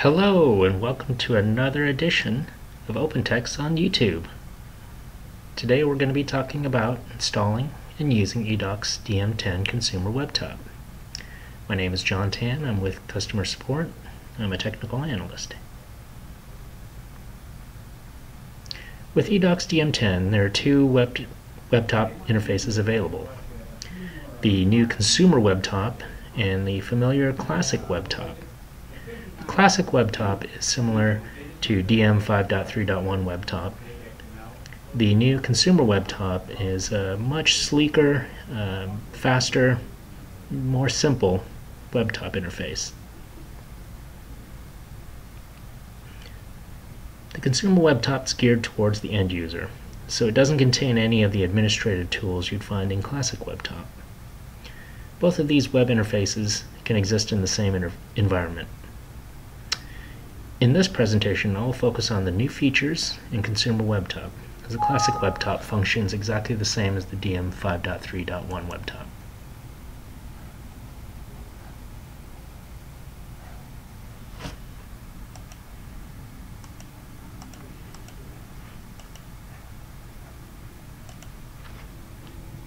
Hello and welcome to another edition of OpenText on YouTube. Today we're going to be talking about installing and using eDOCS DM10 Consumer Webtop. My name is John Tan, I'm with Customer Support, I'm a Technical Analyst. With eDOCS DM10 there are two web WebTop interfaces available. The new Consumer WebTop and the familiar Classic WebTop. Classic WebTop is similar to DM 5.3.1 WebTop. The new Consumer WebTop is a much sleeker, uh, faster, more simple WebTop interface. The Consumer WebTop is geared towards the end user, so it doesn't contain any of the administrative tools you'd find in Classic WebTop. Both of these web interfaces can exist in the same environment. In this presentation, I will focus on the new features in Consumer WebTop, as the classic WebTop functions exactly the same as the DM 5.3.1 WebTop.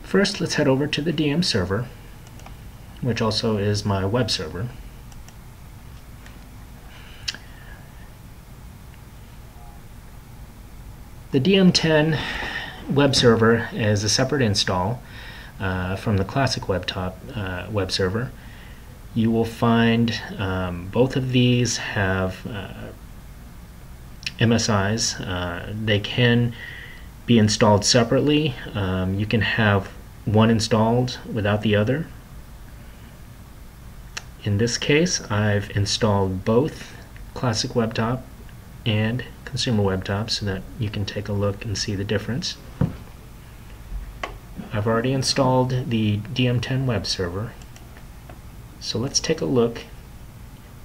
First, let's head over to the DM server which also is my web server. The DM10 web server is a separate install uh, from the classic WebTop uh, web server. You will find um, both of these have uh, MSIs. Uh, they can be installed separately. Um, you can have one installed without the other. In this case, I've installed both Classic WebTop and Consumer web WebTop so that you can take a look and see the difference. I've already installed the DM10 web server. So let's take a look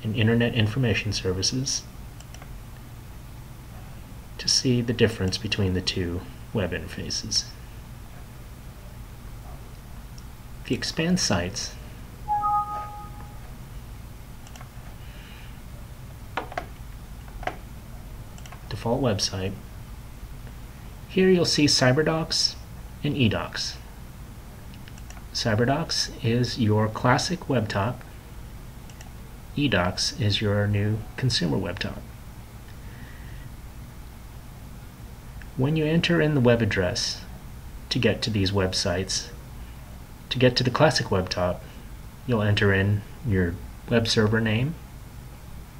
in Internet Information Services to see the difference between the two web interfaces. If you expand sites, default website. Here you'll see CyberDocs and eDocs. CyberDocs is your classic webtop. eDocs is your new consumer webtop. When you enter in the web address to get to these websites, to get to the classic webtop, you'll enter in your web server name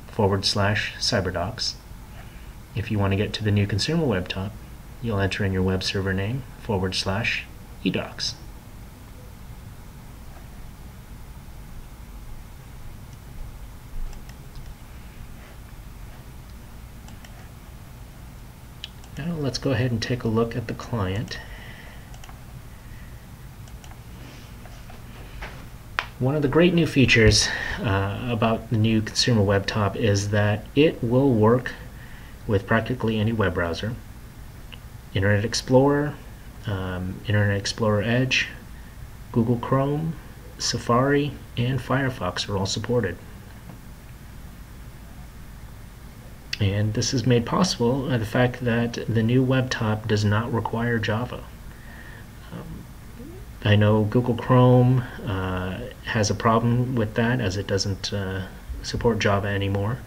forward slash cyberdocs if you want to get to the new consumer webtop, you'll enter in your web server name forward slash edocs. Now let's go ahead and take a look at the client. One of the great new features uh, about the new consumer webtop is that it will work with practically any web browser. Internet Explorer, um, Internet Explorer Edge, Google Chrome, Safari, and Firefox are all supported. And this is made possible by the fact that the new WebTop does not require Java. Um, I know Google Chrome uh, has a problem with that as it doesn't uh, support Java anymore.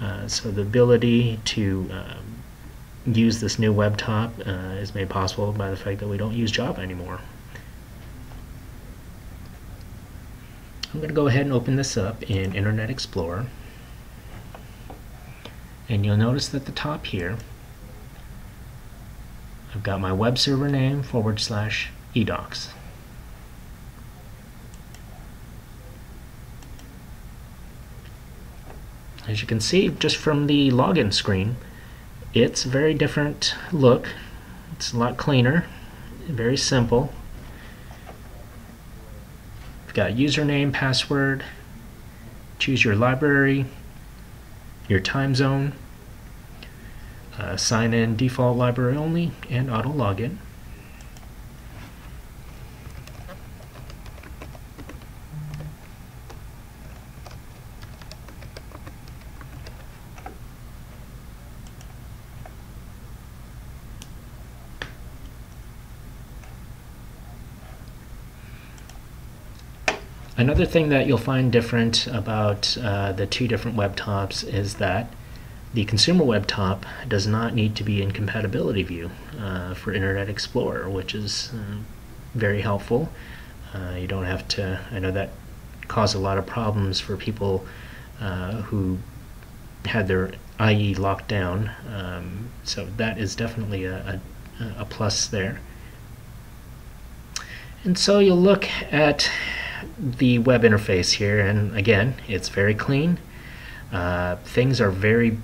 Uh, so the ability to um, use this new WebTop uh, is made possible by the fact that we don't use Java anymore. I'm going to go ahead and open this up in Internet Explorer. And you'll notice that the top here, I've got my web server name forward slash edocs. As you can see just from the login screen, it's a very different look. It's a lot cleaner, very simple. You've got username, password, choose your library, your time zone, uh, sign in default library only, and auto login. Another thing that you'll find different about uh, the two different web tops is that the consumer web top does not need to be in compatibility view uh, for Internet Explorer, which is uh, very helpful. Uh, you don't have to, I know that caused a lot of problems for people uh, who had their IE locked down. Um, so that is definitely a, a, a plus there. And so you'll look at the web interface here, and again, it's very clean. Uh, things are very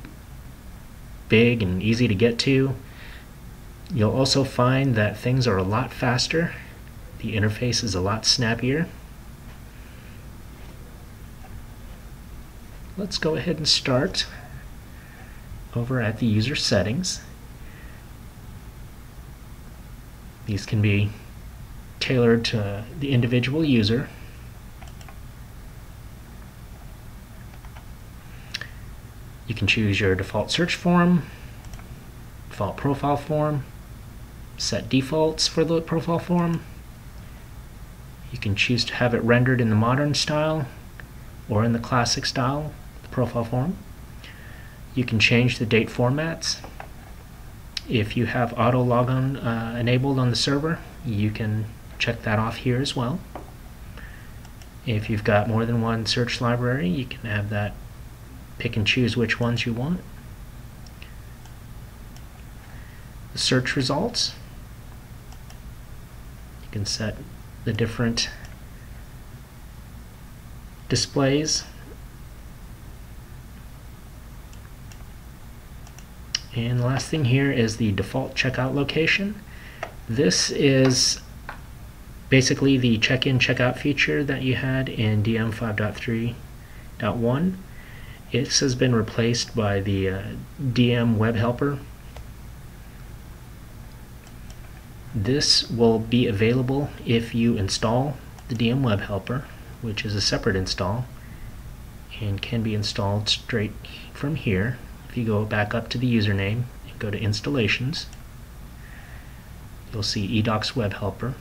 big and easy to get to. You'll also find that things are a lot faster. The interface is a lot snappier. Let's go ahead and start over at the user settings. These can be tailored to the individual user. You can choose your default search form, default profile form, set defaults for the profile form. You can choose to have it rendered in the modern style or in the classic style, the profile form. You can change the date formats. If you have auto logon uh, enabled on the server, you can check that off here as well. If you've got more than one search library, you can have that pick and choose which ones you want. The search results. You can set the different displays. And the last thing here is the default checkout location. This is basically the check-in checkout feature that you had in DM 5.3.1 it has been replaced by the uh, DM web helper. This will be available if you install the DM web helper which is a separate install and can be installed straight from here. If you go back up to the username and go to installations you'll see edocs web helper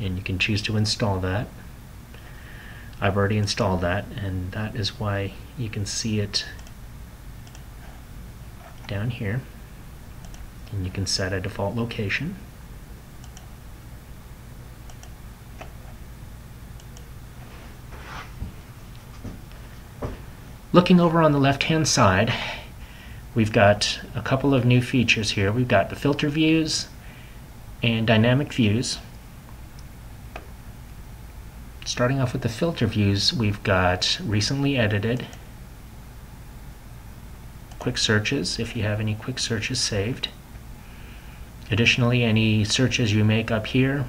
and you can choose to install that I've already installed that and that is why you can see it down here. And you can set a default location. Looking over on the left hand side we've got a couple of new features here. We've got the filter views and dynamic views starting off with the filter views, we've got recently edited, quick searches, if you have any quick searches saved. Additionally, any searches you make up here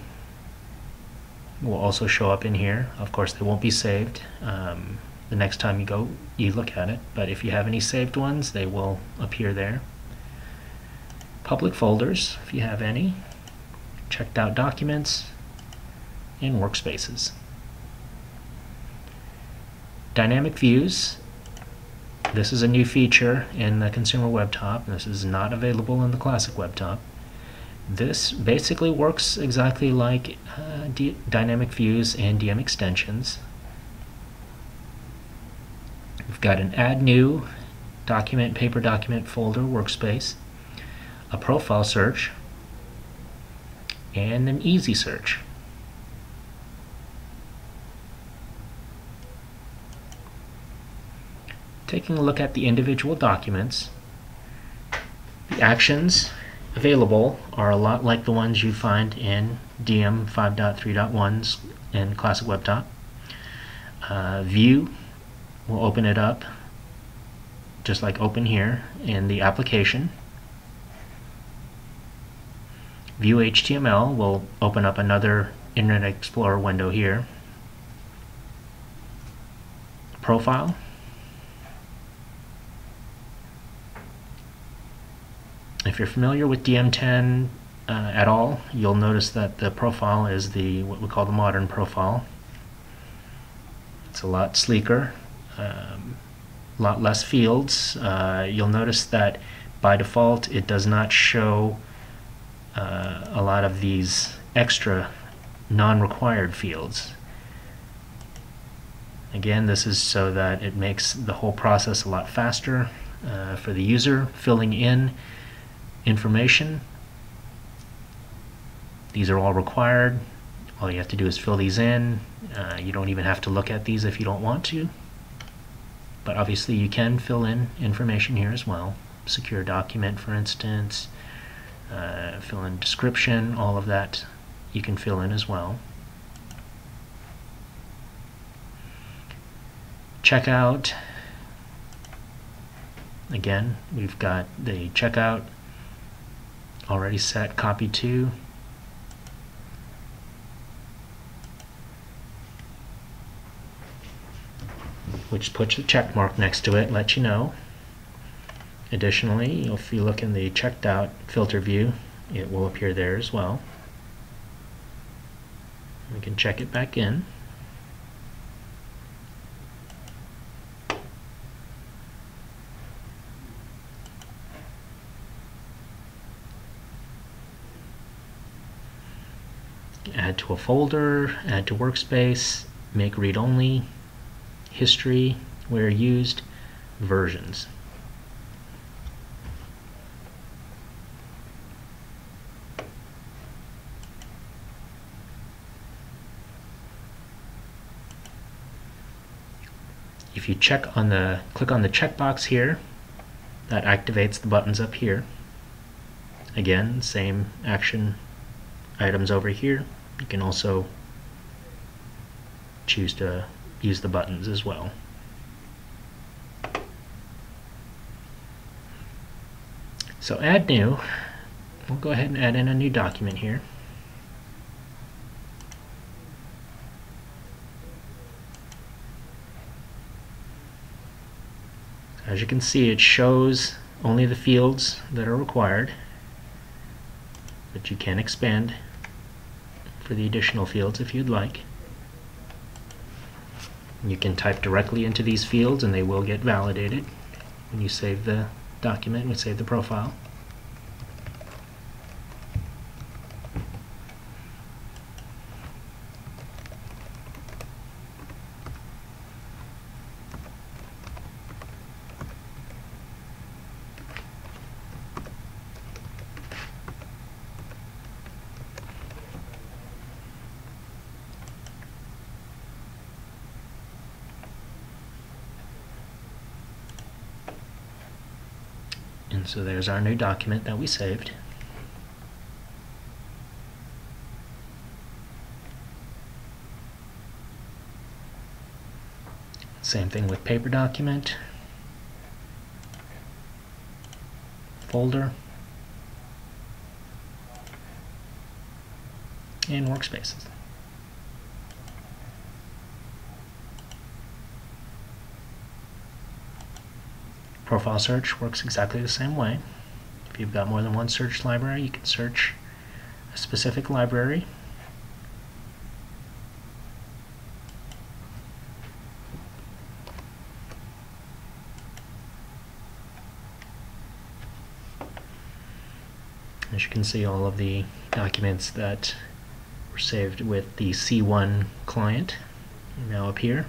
will also show up in here. Of course, they won't be saved um, the next time you go, you look at it, but if you have any saved ones, they will appear there. Public folders, if you have any. Checked out documents and workspaces. Dynamic views. This is a new feature in the consumer web top. This is not available in the classic web top. This basically works exactly like uh, dynamic views and DM extensions. We've got an add new document, paper document folder workspace, a profile search, and an easy search. Taking a look at the individual documents, the actions available are a lot like the ones you find in DM 5.3.1's in Classic WebTop. Uh, view will open it up just like open here in the application. View HTML will open up another Internet Explorer window here. Profile If you're familiar with DM10 uh, at all, you'll notice that the profile is the what we call the modern profile. It's a lot sleeker, a um, lot less fields. Uh, you'll notice that by default it does not show uh, a lot of these extra non-required fields. Again, this is so that it makes the whole process a lot faster uh, for the user filling in information. These are all required. All you have to do is fill these in. Uh, you don't even have to look at these if you don't want to. But obviously you can fill in information here as well. Secure document, for instance, uh, fill in description, all of that you can fill in as well. Checkout. Again, we've got the checkout already set, copy to. which puts a check mark next to it, let you know. Additionally, if you look in the checked out filter view, it will appear there as well. We can check it back in. Add to a folder, add to workspace, make read-only, history, where used, versions. If you check on the click on the checkbox here, that activates the buttons up here. Again, same action items over here. You can also choose to use the buttons as well. So add new, we'll go ahead and add in a new document here. As you can see, it shows only the fields that are required, but you can expand for the additional fields if you'd like. You can type directly into these fields and they will get validated when you save the document and save the profile. So there's our new document that we saved. Same thing with paper document, folder, and workspaces. Profile search works exactly the same way. If you've got more than one search library, you can search a specific library. As you can see, all of the documents that were saved with the C1 client now appear.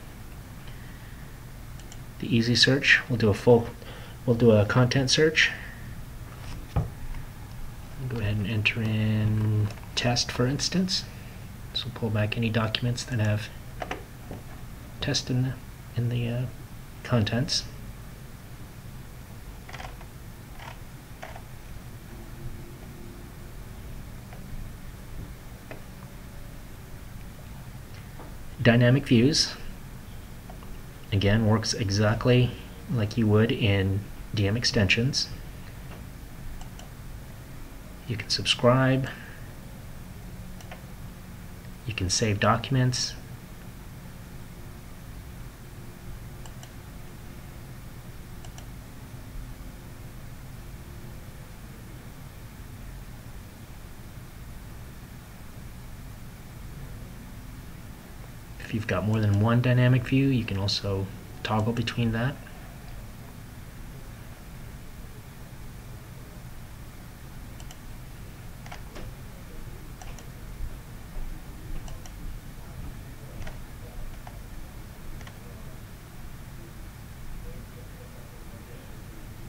The easy search, we'll do a full We'll do a content search. Go ahead and enter in test, for instance. So we'll pull back any documents that have test in the, in the uh, contents. Dynamic views, again, works exactly like you would in DM extensions. You can subscribe. You can save documents. If you've got more than one dynamic view, you can also toggle between that.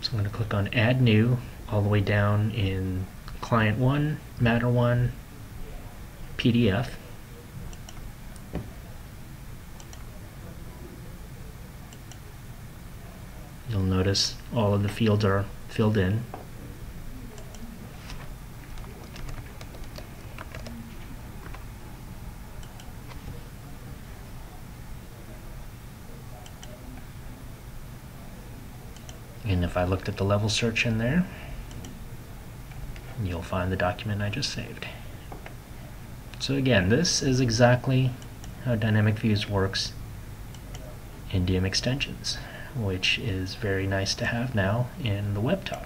So I'm going to click on Add New all the way down in Client 1, Matter 1, PDF. You'll notice all of the fields are filled in. And if I looked at the level search in there, you'll find the document I just saved. So again, this is exactly how Dynamic Views works in DM extensions, which is very nice to have now in the WebTop.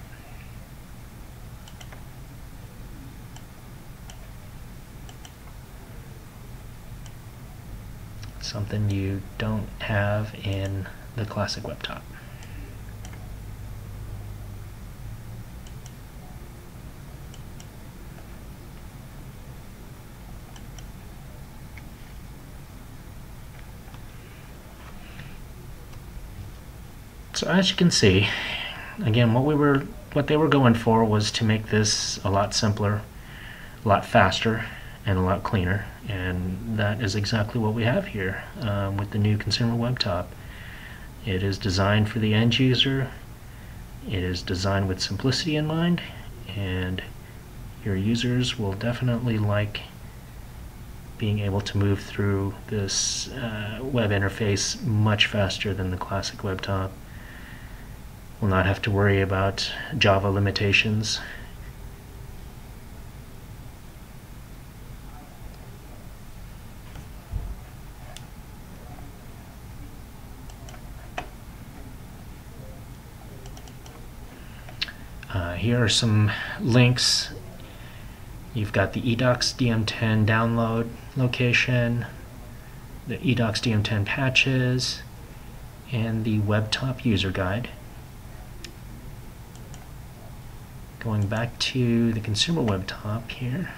Something you don't have in the classic WebTop. So as you can see, again, what we were, what they were going for was to make this a lot simpler, a lot faster, and a lot cleaner. And that is exactly what we have here um, with the new consumer webtop. It is designed for the end user. It is designed with simplicity in mind, and your users will definitely like being able to move through this uh, web interface much faster than the classic webtop will not have to worry about Java limitations. Uh, here are some links. You've got the edocs DM10 download location, the edocs DM10 patches, and the WebTop user guide. Going back to the consumer web top here.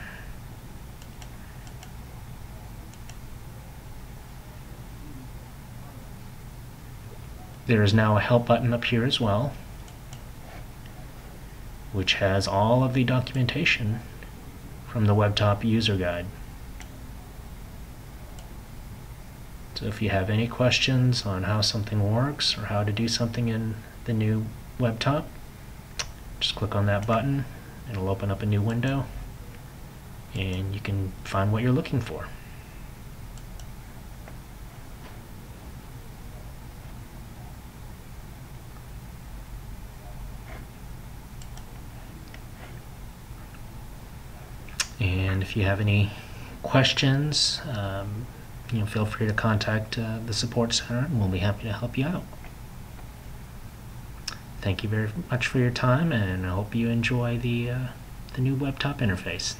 There is now a help button up here as well, which has all of the documentation from the WebTop user guide. So if you have any questions on how something works or how to do something in the new WebTop, just click on that button. And it'll open up a new window and you can find what you're looking for. And if you have any questions um, you know feel free to contact uh, the support center and we'll be happy to help you out thank you very much for your time, and I hope you enjoy the, uh, the new WebTop interface.